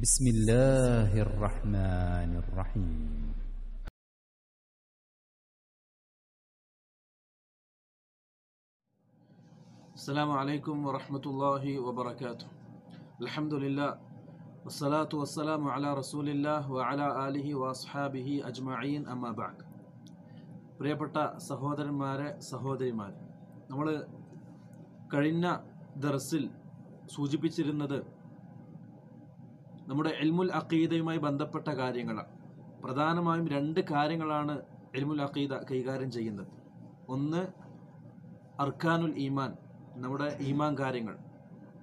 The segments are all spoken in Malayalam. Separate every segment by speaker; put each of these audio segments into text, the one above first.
Speaker 1: بسم الله الرحمن الرحيم
Speaker 2: السلام عليكم ورحمة الله وبركاته الحمد لله والصلاة والسلام على رسول الله وعلى آله وأصحابه أجمعين أما بعد പ്രിയപ്പെട്ട സഹോദരന്മാരെ സഹോദരിമാരെ നമ്മൾ കഴിഞ്ഞ ദർസിൽ സൂചിപ്പിച്ചിരുന്നത് നമ്മുടെ എൽമുൽ അഖീദയുമായി ബന്ധപ്പെട്ട കാര്യങ്ങളാണ്. പ്രധാനമായും രണ്ട് കാര്യങ്ങളാണ് എൽമുൽ അക്കീദ കൈകാര്യം ചെയ്യുന്നത്. ഒന്ന് അർക്കാനുൽ ഈമാൻ നമ്മുടെ ഈമാൻ കാര്യങ്ങൾ.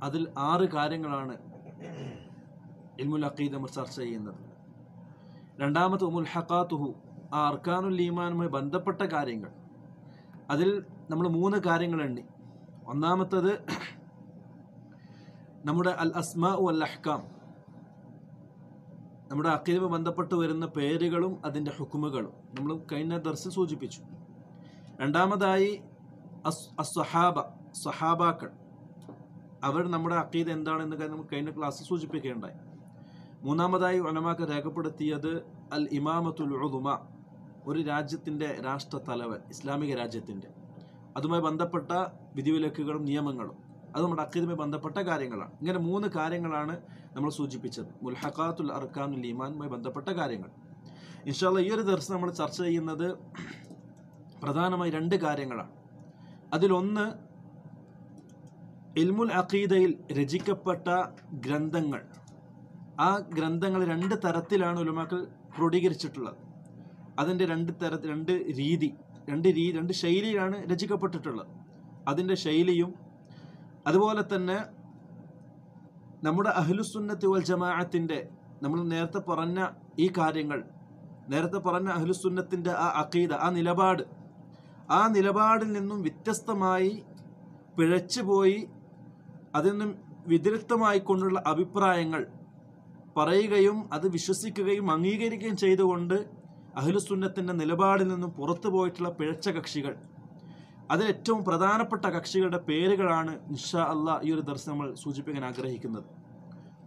Speaker 2: അതിൽ ആറ് കാര്യങ്ങളാണ് എൽമുൽ അഖീദ നമ്മൾ ചർച്ച ചെയ്യുന്നത്. രണ്ടാമത് ഉമുൽ ഹക്കാത്തുഹു ആ അർക്കാനുൽ ഈമാനുമായി ബന്ധപ്പെട്ട കാര്യങ്ങൾ. അതിൽ നമ്മൾ മൂന്ന് കാര്യങ്ങൾ എണ്ണി. ഒന്നാമത്തത് നമ്മുടെ അൽ അസ്മാ അൽ അഹ്കാം നമ്മുടെ അക്കീദുമായി ബന്ധപ്പെട്ട് വരുന്ന പേരുകളും അതിന്റെ ഹുക്കുമുകളും നമ്മൾ കഴിഞ്ഞ ദർശനം സൂചിപ്പിച്ചു. രണ്ടാമതായി അസ് അസ്വഹാബ സ്വഹാബാക്കൾ. അവർ നമ്മുടെ അക്കീദ് എന്താണെന്ന് കാര്യം നമുക്ക് കഴിഞ്ഞ ക്ലാസ്സിൽ സൂചിപ്പിക്കുകയുണ്ടായി മൂന്നാമതായി ഒലമാക്ക് രേഖപ്പെടുത്തിയത് അൽ ഇമാമത്തുൽ ഉദുമ ഒരു രാജ്യത്തിന്റെ രാഷ്ട്ര തലവൻ ഇസ്ലാമിക രാജ്യത്തിന്റെ. അതുമായി ബന്ധപ്പെട്ട വിധിവിലക്കുകളും നിയമങ്ങളും. അത് നമ്മുടെ അക്കീദുമായി ബന്ധപ്പെട്ട കാര്യങ്ങളാണ്. ഇങ്ങനെ മൂന്ന് കാര്യങ്ങളാണ് നമ്മൾ സൂചിപ്പിച്ചത്. മുൽഹഖാത്തുൽ അർക്കാനുൽ ഈമാനുമായി ബന്ധപ്പെട്ട കാര്യങ്ങൾ. ഇൻഷാല്ല ഈ ഒരു ദിവസം നമ്മൾ ചർച്ച ചെയ്യുന്നത് പ്രധാനമായി രണ്ട് കാര്യങ്ങളാണ്. അതിലൊന്ന് ഇൽമുൽ അഖീദയിൽ രചിക്കപ്പെട്ട ഗ്രന്ഥങ്ങൾ. ആ ഗ്രന്ഥങ്ങൾ രണ്ട് തരത്തിലാണ് ഉലമാക്കൾ ക്രോഡീകരിച്ചിട്ടുള്ളത്. അതിന്റെ രണ്ട് തര രണ്ട് രീതി രണ്ട് രീതി രണ്ട് ശൈലിയിലാണ് രചിക്കപ്പെട്ടിട്ടുള്ളത്. അതിന്റെ ശൈലിയും അതുപോലെ തന്നെ നമ്മുടെ അഹ്ലുസുന്നത്ത് വൽ ജമാഅത്തിന്റെ നമ്മൾ നേരത്തെ പറഞ്ഞ ഈ കാര്യങ്ങൾ നേരത്തെ പറഞ്ഞ അഹ്ലുസുന്നത്തിന്റെ ആ അഖീദ ആ നിലപാട് ആ നിലപാടിൽ നിന്നും വ്യത്യസ്തമായി പിഴച്ചുപോയി അതിൽ നിന്നും വ്യതിരിക്തമായിക്കൊണ്ടുള്ള അഭിപ്രായങ്ങൾ പറയുകയും അത് വിശ്വസിക്കുകയും അംഗീകരിക്കുകയും ചെയ്തുകൊണ്ട് അഹ്ലുസുന്നത്തിന്റെ നിലപാടിൽ നിന്നും പുറത്തു പോയിട്ടുള്ള പിഴച്ച കക്ഷികൾ അതിൽ ഏറ്റവും പ്രധാനപ്പെട്ട കക്ഷികളുടെ പേരുകളാണ് നിഷാ അല്ല ഈ ഒരു ദർശനം നമ്മൾ സൂചിപ്പിക്കാൻ ആഗ്രഹിക്കുന്നത്.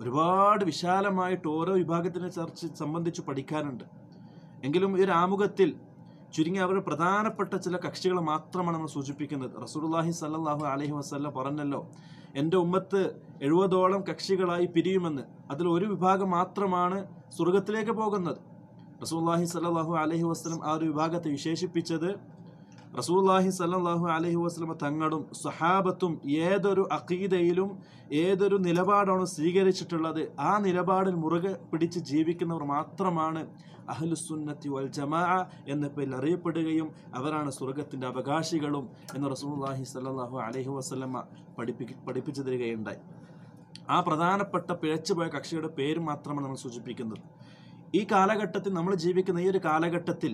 Speaker 2: ഒരുപാട് വിശാലമായിട്ട് ഓരോ വിഭാഗത്തിനെ ചർച്ച സംബന്ധിച്ച് പഠിക്കാനുണ്ട്. എങ്കിലും ഈ ഒരു ആമുഖത്തിൽ ചുരുങ്ങി അവരുടെ പ്രധാനപ്പെട്ട ചില കക്ഷികൾ മാത്രമാണ് നമ്മൾ സൂചിപ്പിക്കുന്നത്. റസൂലുള്ളാഹി സല്ലാഹു അലഹി വസ്ല്ല പറഞ്ഞല്ലോ എന്റെ ഉമ്മത്ത് എഴുപതോളം കക്ഷികളായി പിരിയുമെന്ന്. അതിൽ ഒരു വിഭാഗം മാത്രമാണ് സ്വർഗത്തിലേക്ക് പോകുന്നത്. റസൂലുള്ളാഹി സല്ലല്ലാഹു അലഹി വസ്ലം ആ ഒരു വിഭാഗത്തെ വിശേഷിപ്പിച്ചത് റസൂലുള്ളാഹി സല്ലാഹു അലഹി വസ്ലമ തങ്ങളും സഹാബത്തും ഏതൊരു അക്കീതയിലും ഏതൊരു നിലപാടാണ് സ്വീകരിച്ചിട്ടുള്ളത് ആ നിലപാടിൽ മുറുകെ പിടിച്ച് ജീവിക്കുന്നവർ മാത്രമാണ് അഹ്ലുസുന്നത്തി വൽ ജമാ എന്ന പേരിൽ അറിയപ്പെടുകയും അവരാണ് സ്വർഗത്തിന്റെ അവകാശികളും എന്ന് റസൂലുള്ളാഹി സല്ലാഹു അലഹി വസ്ലമ പഠിപ്പി പഠിപ്പിച്ചു തരികയുണ്ടായി ആ പ്രധാനപ്പെട്ട പിഴച്ചുപോയ കക്ഷിയുടെ പേര് മാത്രമാണ് നമ്മൾ സൂചിപ്പിക്കുന്നത്. ഈ കാലഘട്ടത്തിൽ നമ്മൾ ജീവിക്കുന്ന ഈ ഒരു കാലഘട്ടത്തിൽ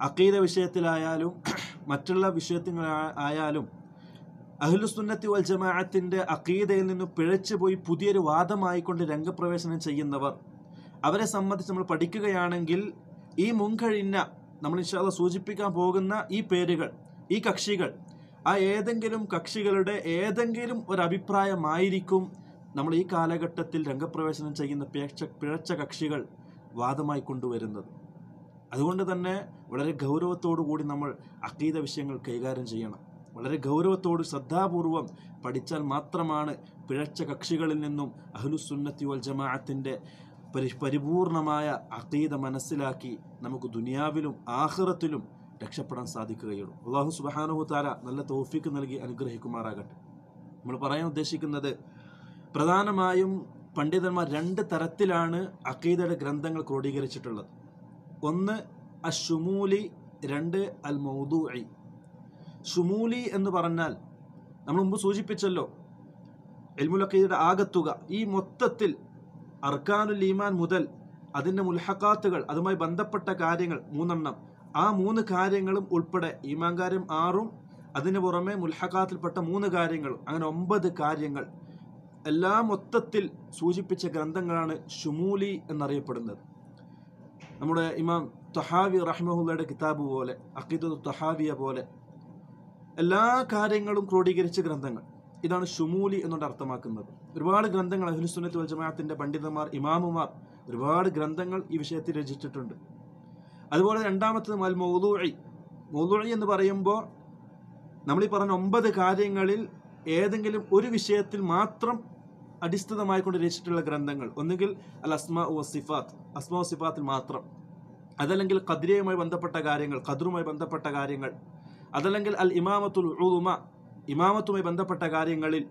Speaker 2: അക്കീദ വിഷയത്തിലായാലും മറ്റുള്ള വിഷയത്തിൽ ആയാലും അഹ്ലുസുന്നത്തി വൽ ജമാഅത്തിന്റെ അക്കീദയിൽ നിന്ന് പിഴച്ചുപോയി പുതിയൊരു വാദമായിക്കൊണ്ട് രംഗപ്രവേശനം ചെയ്യുന്നവർ അവരെ സംബന്ധിച്ച് നമ്മൾ പഠിക്കുകയാണെങ്കിൽ ഈ മുൻകഴിഞ്ഞ നമ്മൾ ഇൻഷാല്ല സൂചിപ്പിക്കാൻ പോകുന്ന ഈ പേരുകൾ ഈ കക്ഷികൾ ആ ഏതെങ്കിലും കക്ഷികളുടെ ഏതെങ്കിലും ഒരു അഭിപ്രായമായിരിക്കും നമ്മൾ ഈ കാലഘട്ടത്തിൽ രംഗപ്രവേശനം ചെയ്യുന്ന പിഴച്ച പിഴച്ച കക്ഷികൾ വാദമായി കൊണ്ടുവരുന്നത്. അതുകൊണ്ട് തന്നെ വളരെ ഗൗരവത്തോടു കൂടി നമ്മൾ അക്കീത വിഷയങ്ങൾ കൈകാര്യം ചെയ്യണം. വളരെ ഗൗരവത്തോട് ശ്രദ്ധാപൂർവം പഠിച്ചാൽ മാത്രമാണ് പിഴച്ച കക്ഷികളിൽ നിന്നും അഹ്ലുസുന്നത്തി വൽ ജമാഅത്തിന്റെ പരി പരിപൂർണമായ അക്കീത മനസ്സിലാക്കി നമുക്ക് ദുനിയാവിലും ആഹ്റത്തിലും രക്ഷപ്പെടാൻ സാധിക്കുകയുള്ളൂ. അള്ളാഹു സുബാനുഹു താല നല്ല തോഫിക്ക് നൽകി അനുഗ്രഹിക്കുമാറാകട്ടെ. നമ്മൾ പറയാൻ ഉദ്ദേശിക്കുന്നത് പ്രധാനമായും പണ്ഡിതന്മാർ രണ്ട് തരത്തിലാണ് അക്കീതയുടെ ഗ്രന്ഥങ്ങൾ ക്രോഡീകരിച്ചിട്ടുള്ളത്. ഒന്ന് അഷുമൂലി രണ്ട് അൽ മൗദൂഇ ഷുമൂലി എന്ന് പറഞ്ഞാൽ നമ്മൾ മുമ്പ് സൂചിപ്പിച്ചല്ലോ എൽമുലക്കീദയുടെ ആകത്തുക. ഈ മൊത്തത്തിൽ അർക്കാനുൽ ഈമാൻ മുതൽ അതിന്റെ മുൽഹക്കാത്തുകൾ അതുമായി ബന്ധപ്പെട്ട കാര്യങ്ങൾ മൂന്നെണ്ണം. ആ മൂന്ന് കാര്യങ്ങളും ഉൾപ്പെടെ ഈമാൻ കാര്യം ആറും അതിന് പുറമെ മുൽഹക്കാത്തിൽപ്പെട്ട മൂന്ന് കാര്യങ്ങളും അങ്ങനെ ഒമ്പത് കാര്യങ്ങൾ. എല്ലാ മൊത്തത്തിൽ സൂചിപ്പിച്ച ഗ്രന്ഥങ്ങളാണ് ഷുമൂലി എന്നറിയപ്പെടുന്നത്. നമ്മുടെ ഇമാം തൊഹാവി റഹ്മഹുല്ലയുടെ കിതാബ് പോലെ അക്കീദു തൊഹാവിയ പോലെ എല്ലാ കാര്യങ്ങളും ക്രോഡീകരിച്ച ഗ്രന്ഥങ്ങൾ. ഇതാണ് ഷുമൂലി എന്നുകൊണ്ട് അർത്ഥമാക്കുന്നത്. ഒരുപാട് ഗ്രന്ഥങ്ങൾ അഹുലുസുനത്ത് വൽ പണ്ഡിതന്മാർ ഇമാമുമാർ ഒരുപാട് ഗ്രന്ഥങ്ങൾ ഈ വിഷയത്തിൽ രചിച്ചിട്ടുണ്ട്. അതുപോലെ രണ്ടാമത്തത് അൽ മൗദൂഴി മൗദൂഴി എന്ന് പറയുമ്പോൾ നമ്മൾ ഈ പറഞ്ഞ ഒമ്പത് കാര്യങ്ങളിൽ ഏതെങ്കിലും ഒരു വിഷയത്തിൽ മാത്രം അടിസ്ഥിതമായിക്കൊണ്ട് രചിച്ചിട്ടുള്ള ഗ്രന്ഥങ്ങൾ. ഒന്നുകിൽ അൽ അസ്മ ഓ സിഫാത്ത് അസ്മ ഓ സിഫാത്തിൽ മാത്രം. അതല്ലെങ്കിൽ ഖദ്രിയയുമായി ബന്ധപ്പെട്ട കാര്യങ്ങൾ ഖദറുമായി ബന്ധപ്പെട്ട കാര്യങ്ങൾ. അതല്ലെങ്കിൽ അൽ ഇമാമത്തുൽ ഉളുമ ഇമാമത്തുമായി ബന്ധപ്പെട്ട കാര്യങ്ങളിൽ.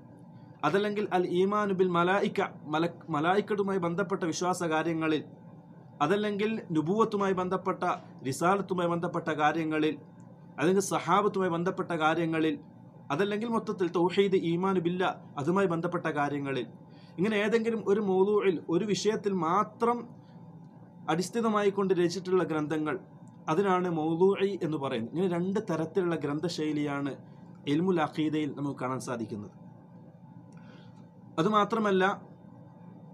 Speaker 2: അതല്ലെങ്കിൽ അൽ ഈമാനു ബിൽ മലായിക്ക മല മലായിക്കടുമായി ബന്ധപ്പെട്ട വിശ്വാസ കാര്യങ്ങളിൽ. അതല്ലെങ്കിൽ നുബൂവത്തുമായി ബന്ധപ്പെട്ട റിസാലത്തുമായി ബന്ധപ്പെട്ട കാര്യങ്ങളിൽ. അല്ലെങ്കിൽ സഹാബത്തുമായി ബന്ധപ്പെട്ട കാര്യങ്ങളിൽ. അതല്ലെങ്കിൽ മൊത്തത്തിൽ തൗഹീദ് ഈമാൻ ബില്ല അതുമായി ബന്ധപ്പെട്ട കാര്യങ്ങളിൽ. ഇങ്ങനെ ഏതെങ്കിലും ഒരു മൗലൂയിൽ ഒരു വിഷയത്തിൽ മാത്രം അടിസ്ഥിതമായി കൊണ്ട് രചിച്ചിട്ടുള്ള ഗ്രന്ഥങ്ങൾ അതിനാണ് മൗലൂഇ എന്ന് പറയുന്നത്. ഇങ്ങനെ രണ്ട് തരത്തിലുള്ള ഗ്രന്ഥശൈലിയാണ് എൽമുൽ അഖീദയിൽ നമുക്ക് കാണാൻ സാധിക്കുന്നത്. അതുമാത്രമല്ല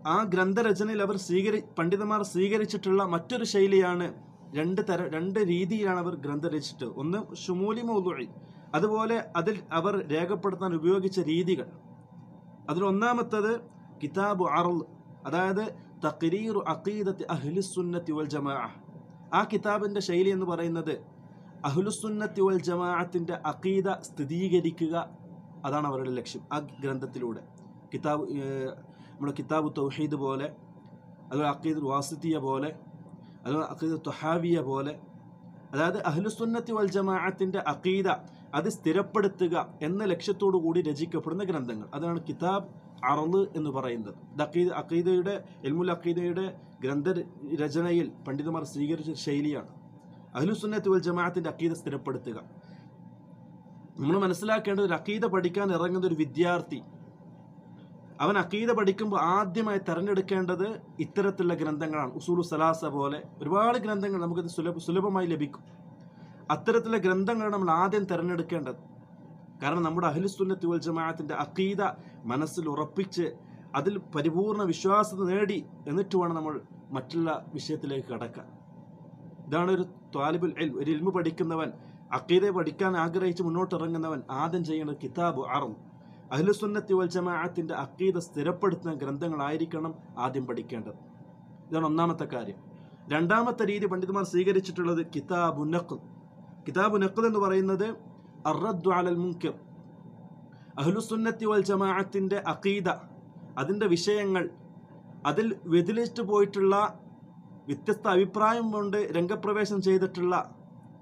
Speaker 2: ആ ഗ്രന്ഥരചനയിൽ അവർ സ്വീകരി പണ്ഡിതന്മാർ സ്വീകരിച്ചിട്ടുള്ള മറ്റൊരു ശൈലിയാണ് രണ്ട് തര രണ്ട് രീതിയിലാണ് അവർ ഗ്രന്ഥം രചിച്ചിട്ട് ഒന്ന് ഷുമൂലി മൗലൂഇ. അതുപോലെ അതിൽ അവർ രേഖപ്പെടുത്താൻ ഉപയോഗിച്ച രീതികൾ. അതിൽ ഒന്നാമത്തത് കിതാബു അറൽ അതായത് തഖരീറു അഖീദത്തി അഹ്ലുസുന്നത്തി വൽ ജമാ ആ കിതാബിന്റെ ശൈലി എന്ന് പറയുന്നത് അഹ്ലുസുന്നത്തി വൽ ജമാഅത്തിന്റെ അഖീദ സ്ഥിരീകരിക്കുക അതാണ് അവരുടെ ലക്ഷ്യം ആ ഗ്രന്ഥത്തിലൂടെ. കിതാബ് നമ്മുടെ കിതാബ് തൗഹീദ് പോലെ അതുപോലെ അഖീദ് വാസിത്തിയ പോലെ അതുപോലെ അഖീദ് തൊഹാവിയ പോലെ അതായത് അഹ്ലുസുന്നത്തി വൽ ജമാഅത്തിന്റെ അഖീദ അത് സ്ഥിരപ്പെടുത്തുക എന്ന ലക്ഷ്യത്തോടു കൂടി രചിക്കപ്പെടുന്ന ഗ്രന്ഥങ്ങൾ. അതാണ് കിതാബ് അറൾ എന്ന് പറയുന്നത്. അഖീദ അഖീദയുടെ എൽമുൽ അഖീദയുടെ ഗ്രന്ഥ രചനയിൽ പണ്ഡിതന്മാർ സ്വീകരിച്ച ശൈലിയാണ്. അഹ്ലുസുന്നത്ത് വൽ ജമാഅത്തിന്റെ അഖീദ സ്ഥിരപ്പെടുത്തുക. നമ്മൾ മനസ്സിലാക്കേണ്ടത് ഒരു അഖീദ പഠിക്കാൻ ഇറങ്ങുന്ന ഒരു വിദ്യാർത്ഥി അവൻ അക്കീത പഠിക്കുമ്പോൾ ആദ്യമായി തിരഞ്ഞെടുക്കേണ്ടത് ഇത്തരത്തിലുള്ള ഗ്രന്ഥങ്ങളാണ്. ഉസൂലു സലാസ പോലെ ഒരുപാട് ഗ്രന്ഥങ്ങൾ നമുക്കത് സുലഭ സുലഭമായി ലഭിക്കും. അത്തരത്തിലുള്ള ഗ്രന്ഥങ്ങളാണ് നമ്മൾ ആദ്യം തിരഞ്ഞെടുക്കേണ്ടത്. കാരണം നമ്മുടെ അഹിലുസുന്നത്തി വൽ ജമാഅത്തിന്റെ അഖീദ മനസ്സിൽ ഉറപ്പിച്ച് അതിൽ പരിപൂർണ വിശ്വാസം നേടി എന്നിട്ട് വേണം നമ്മൾ മറ്റുള്ള വിഷയത്തിലേക്ക് കടക്കാൻ. ഇതാണ് ഒരു ത്വാലിബുൽ ഇൽം ഒരു ഇൽമു പഠിക്കുന്നവൻ അഖീദ പഠിക്കാൻ ആഗ്രഹിച്ച് മുന്നോട്ട് ഇറങ്ങുന്നവൻ ആദ്യം ചെയ്യേണ്ടത് കിതാബ് അറും അഹ്ലുസുന്നത്തി വൽ ജമാഅത്തിന്റെ അഖീദ സ്ഥിരപ്പെടുത്തുന്ന ഗ്രന്ഥങ്ങളായിരിക്കണം ആദ്യം പഠിക്കേണ്ടത്. ഇതാണ് ഒന്നാമത്തെ കാര്യം. രണ്ടാമത്തെ രീതി പണ്ഡിതന്മാർ സ്വീകരിച്ചിട്ടുള്ളത് കിതാബു നഖ് കിതാബു നഖ് എന്ന് പറയുന്നത് അറദ്ദു അലൽ മുൻകിർ. അഹ്ലുസുന്നത്തി വൽ ജമാഅത്തിന്റെ അഖീദ അതിന്റെ വിഷയങ്ങൾ അതിൽ വ്യതിലിച്ചു പോയിട്ടുള്ള വ്യത്യസ്ത അഭിപ്രായം കൊണ്ട് രംഗപ്രവേശം ചെയ്തിട്ടുള്ള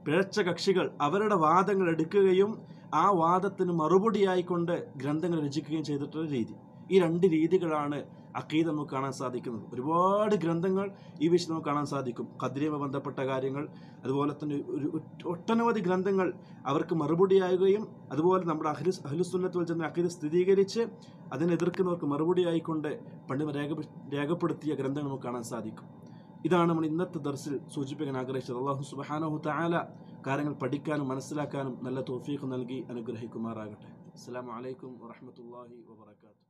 Speaker 2: പിഴച്ച കക്ഷികൾ അവരുടെ വാദങ്ങൾ എടുക്കുകയും ആ വാദത്തിന് മറുപടിയായിക്കൊണ്ട് ഗ്രന്ഥങ്ങൾ രചിക്കുകയും ചെയ്തിട്ടുള്ള രീതി. ഈ രണ്ട് രീതികളാണ് അക്കീദ നമുക്ക് കാണാൻ സാധിക്കുന്നത്. ഒരുപാട് ഗ്രന്ഥങ്ങൾ ഈ വിഷയം നമുക്ക് കാണാൻ സാധിക്കും. കദ്രിയുമായി ബന്ധപ്പെട്ട കാര്യങ്ങൾ അതുപോലെ തന്നെ ഒരു ഒട്ടനവധി ഗ്രന്ഥങ്ങൾ അവർക്ക് മറുപടിയാകുകയും അതുപോലെ നമ്മുടെ അഹ്ലു അഹ്ലുസുല്ലത്തിൽ ജമാഅ അക്കീദ സ്ഥിരീകരിച്ച് അതിനെ എതിർക്കുന്നവർക്ക് മറുപടിയായിക്കൊണ്ട് പണ്ട് രേഖ രേഖപ്പെടുത്തിയ ഗ്രന്ഥങ്ങൾ നമുക്ക് കാണാൻ സാധിക്കും. ഇതാണ് നമ്മൾ ഇന്നത്തെ ദർസിൽ സൂചിപ്പിക്കാൻ ആഗ്രഹിച്ചത്. അള്ളാഹു സുബാനഹു താല കാര്യങ്ങൾ പഠിക്കാനും മനസ്സിലാക്കാനും നല്ല തോഫീഖ് നൽകി അനുഗ്രഹിക്കുമാറാകട്ടെ. അസ്സാം വലൈക്കും വാഹമത്തല്ലാഹി വാബർക്കാത്തു